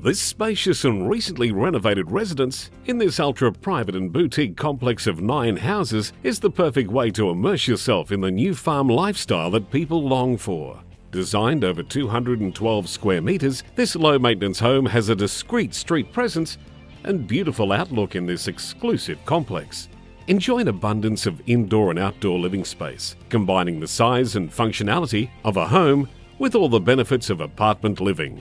This spacious and recently renovated residence in this ultra private and boutique complex of nine houses is the perfect way to immerse yourself in the new farm lifestyle that people long for. Designed over 212 square metres, this low maintenance home has a discreet street presence and beautiful outlook in this exclusive complex. Enjoy an abundance of indoor and outdoor living space, combining the size and functionality of a home with all the benefits of apartment living.